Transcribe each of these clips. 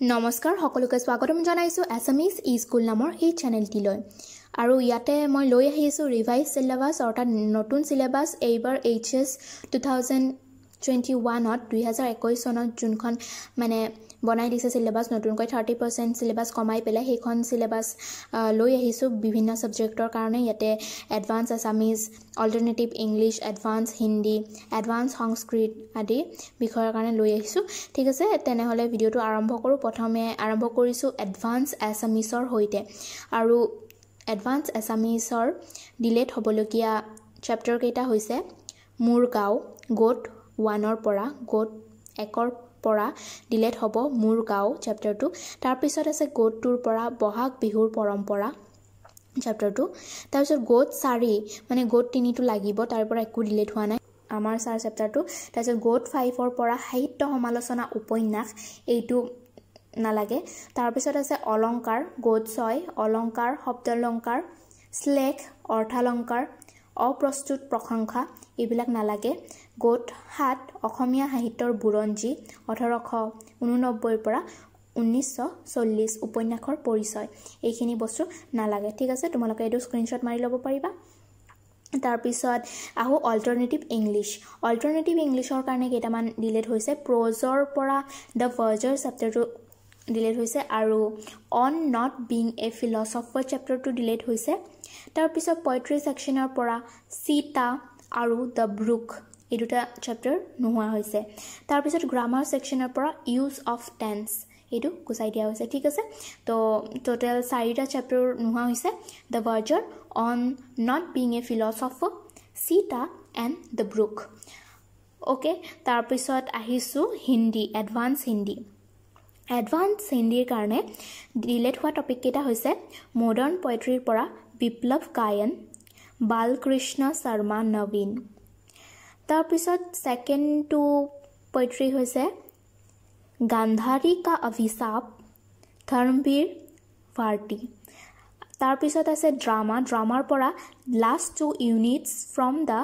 নমস্কাৰ সকলোকে স্বাগতম জনাইছোঁ এছামিজ ই স্কুল নামৰ এই চেনেলটিলৈ। আৰু ইয়াতে মই লৈ আহিছোঁ ৰিভাইজ চিলেবাছ অৰ্থাৎ নতুন চিলেবাছ এইবাৰ H S two thousand twenty ওৱানত দুহেজাৰ একৈছ চনত যোনখন মানে বনাই দিছে চিলেবাছ নতুনকৈ থাৰ্টি পাৰ্চেণ্ট চিলেবাছ কমাই পেলাই সেইখন চিলেবাছ লৈ আহিছোঁ বিভিন্ন ছাবজেক্টৰ কাৰণে। ইয়াতে advance Assamese alternative English advance Hindi advance Sanskrit আদি বিষয়ৰ কাৰণে লৈ আহিছোঁ। ঠিক আছে তেনেহ'লে ভিডিঅ'টো আৰম্ভ কৰোঁ। প্ৰথমে আৰম্ভ কৰিছোঁ এডভান্স এছামিছৰ সৈতে। আৰু এডভান্স এছামিছৰ ডিলেট হ'বলগীয়া চেপ্টাৰকেইটা হৈছে মোৰ গাঁও গোট ওৱানৰ পৰা গোট একৰ পৰা ডিলেট হ'ব মোৰ গাঁও চেপ্টাৰটো। তাৰপিছত আছে গোট টুৰ পৰা বহাগ বিহুৰ পৰম্পৰা চেপ্টাৰটো। তাৰপিছত গোট চাৰি মানে গোট তিনিটো লাগিব তাৰ পৰা একো ডিলেট হোৱা নাই। আমাৰ চাৰ চেপ্টাৰটো। তাৰপিছত গোট ফাইভৰ পৰা সাহিত্য সমালোচনা উপন্যাস এইটো নালাগে। তাৰপিছত আছে অলংকাৰ গোট ছয় অলংকাৰ শব্দালংকাৰ শ্লেষ অৰ্থালংকাৰ অপ্ৰস্তুত প্ৰশংসা এইবিলাক নালাগে। গোট সাত অসমীয়া সাহিত্যৰ বুৰঞ্জী ওঠৰশ ঊননব্বৈৰ পৰা ঊনৈছশ চল্লিছ উপন্যাসৰ পৰিচয়। এইখিনি বস্তু নালাগে। ঠিক আছে তোমালোকে এইটো স্ক্ৰীনশ্বট মাৰি ল'ব পাৰিবা। তাৰপিছত আহোঁ অল্টাৰনেটিভ ইংলিছ অল্টাৰনেটিভ ইংলিছৰ কাৰণে কেইটামান ডিলেট হৈছে। প্ৰজৰ পৰা দ্য ভাৰ্জাৰ চেপ্টাৰটো ডিলেট হৈছে আৰু on not being a philosopher চেপ্টাৰটো delete হৈছে। তাৰপিছত পয়ট্ৰি ছেকশ্যনৰ পৰা চিতা আৰু দ্য ব্ৰুক এই দুটা চেপ্টাৰ নোহোৱা হৈছে। তাৰপিছত গ্ৰামাৰ ছেকশ্যনৰ পৰা ইউজ অফ টেন্স এইটো গুচাই দিয়া হৈছে ঠিক আছে? তো টোটেল চাৰিটা চেপ্টাৰ নোহোৱা হৈছে। The verger on not being a philosopher চিটা এণ্ড দ্য ব্ৰুক অ'কে তাৰপিছত আহিছোঁ হিন্দী এডভান্স হিন্দী। এডভান্স হিন্দীৰ কাৰণে ডিলেট হোৱা টপিককেইটা হৈছে মডাৰ্ণ পয়েট্ৰিৰ পৰা বিপ্লৱ গায়ন বালকৃষ্ণ শৰ্মা নবীন। তাৰপিছত ছেকেণ্ডটো পয়েট্ৰি হৈছে গান্ধাৰী কা অভিশাপ ধৰ্মবীৰ ভাৰ্টি তাৰপিছত আছে ড্ৰামা ড্ৰামাৰ পৰা last two units from the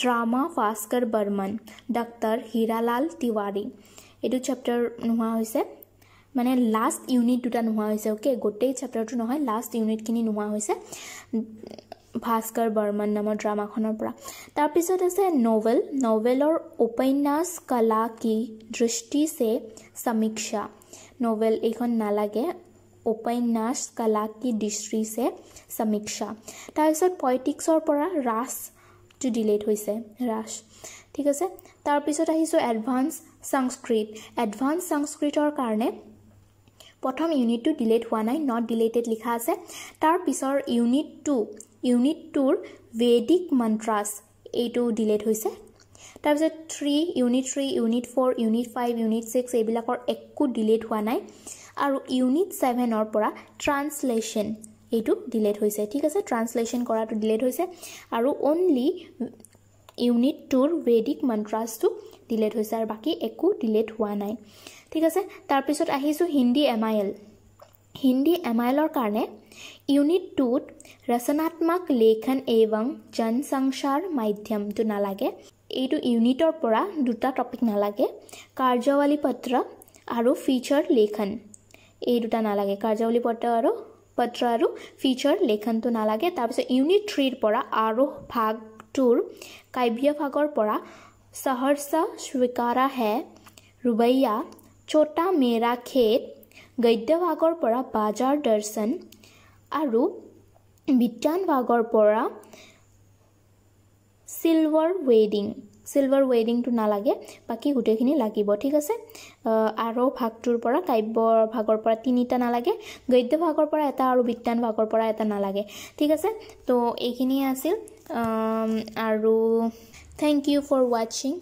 drama Bhaskar Barman doctor Hiralal Tiwari. এইটো চেপ্টাৰ নোহোৱা হৈছে। মানে লাষ্ট ইউনিট দুটা নোহোৱা হৈছে অ'কে গোটেই চেপ্টাৰটো নহয় লাষ্ট ইউনিটখিনি নোহোৱা হৈছে ভাস্কৰ বৰ্মন নামৰ ড্ৰামাখনৰ পৰা। তাৰপিছত আছে নভেল নভেলৰ উপন্যাস কলা কি দৃষ্টি চে সমীক্ষা। নভেল এইখন নালাগে উপন্যাস কলা কি দৃষ্টি চে সমীক্ষা। তাৰপিছত পলিটিক্সৰ পৰা ৰাজটো ডিলেট হৈছে ৰাজ ঠিক আছে? তাৰপিছত আহিছোঁ এডভান্স সংস্কৃত। এডভান্স সংস্কৃতৰ কাৰণে প্ৰথম ইউনিটটো ডিলেট হোৱা নাই নট ডিলেটেড লিখা আছে। তাৰ পিছৰ ইউনিট টু ইউনিট টুৰ বেদিক মন্ত্ৰাছ এইটো ডিলেট হৈছে। তাৰপিছত three unit three unit four unit five unit six এইবিলাকৰ একো ডিলেট হোৱা নাই। আৰু ইউনিট ছেভেনৰ পৰা ট্ৰান্সলেশ্যন এইটো ডিলেট হৈছে। ঠিক আছে ট্ৰান্সলেশ্যন কৰাটো ডিলেট হৈছে। আৰু অনলি ইউনিট টুৰ বেদিক মন্ত্ৰাছটো ডিলেট হৈছে। আৰু বাকী একো ডিলেট হোৱা নাই। ঠিক আছে? তাৰপিছত আহিছোঁ Hindi M I L. Hindi M I এলৰ কাৰণে ইউনিট টুত ৰচনাত্মক লেখন এৱং জনসংসাৰ মাধ্যমটো নালাগে। এইটো ইউনিটৰ পৰা দুটা টপিক নালাগে। কাৰ্যৱালী পত্ৰ আৰু ফিচাৰ লেখন। এই দুটা নালাগে। কাৰ্যৱালী পত্ৰ আৰু পত্ৰ আৰু ফিচাৰ লেখনটো নালাগে। তাৰপিছত ইউনিট থ্ৰীৰ পৰা আৰু ভাগ টুৰ কাব্য ভাগৰ পৰা সহৰ্ষা স্বীকাৰা হে ৰুবৈয়া ছোটা মেৰা খেত গদ্য ভাগৰ পৰা বাজাৰ দৰ্শন আৰু বিজ্ঞান ভাগৰ পৰা চিলভাৰ ৱেডিং চিলভাৰ ৱেডিংটো নালাগে বাকী গোটেইখিনি লাগিব ঠিক আছে আৰু ভাগটোৰ পৰা কাব্য ভাগৰ পৰা তিনিটা নালাগে গদ্য ভাগৰ পৰা এটা আৰু বিজ্ঞান ভাগৰ পৰা এটা নালাগে ঠিক আছে তো এইখিনিয়ে আছিল আৰু থেংক ইউ ফৰ ৱাচিং